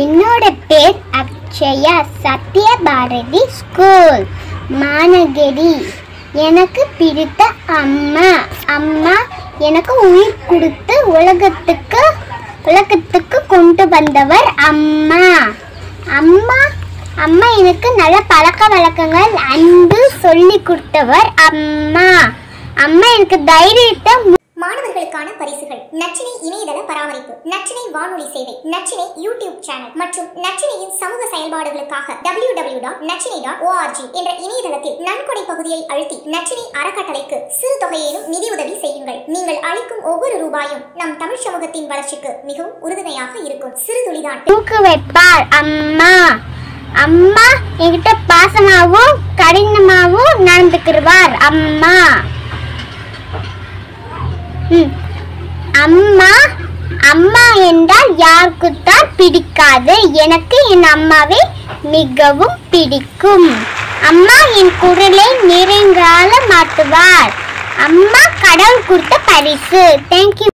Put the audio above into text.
என்னோட பேர் அக்ஷயா சத்யபாரதி ஸ்கூல் மானகிரி. எனக்கு பிடித்த அம்மா. அம்மா எனக்கு உயிர் கொடுத்து உலகத்துக்கு உலகத்துக்கு கொண்டு வந்தவர் அம்மா. அம்மா அம்மா எனக்கு நல்ல பழக்க வழக்கங்கள் அன்பு சொல்லி கொடுத்தவர் அம்மா. அம்மா எனக்கு தைரியத்தை மாணவர்களுக்கான பரிசுகள். நச்சினை இணையதள பராமரிப்பு நச்சினை வானொலி சேவை நச்சினை யூடியூப் சேனல் மற்றும் நச்சினையின் சமூக செயல்பாடுகளுக்காக டபிள்யூ டபிள்யூ டாட் நச்சினை டாட் ஓஆர்ஜி என்ற இணையதளத்தில் நன்கொடை பகுதியை அழுத்தி நச்சினை அறக்கட்டளைக்கு சிறு தொகையேனும் நிதியுதவி செய்யுங்கள். நீங்கள் அளிக்கும் ஒவ்வொரு ரூபாயும் நம் தமிழ் சமூகத்தின் வளர்ச்சிக்கு மிகவும் உறுதுணையாக இருக்கும். சிறு துளிதான். தூக்கு வைப்பார் அம்மா. அம்மா என்கிட்ட பாசமாகவும் கடினமாகவும் நடந்துக்கிடுவார் அம்மா. அம்மா அம்மா என்றால் யாருக்குத்தான் பிடிக்காது. எனக்கு என் அம்மாவை மிகவும் பிடிக்கும். அம்மா என் குரலை நிறைங்கால மாற்றுவார். அம்மா கடவுள் கொடுத்த பரிசு. தேங்க்யூ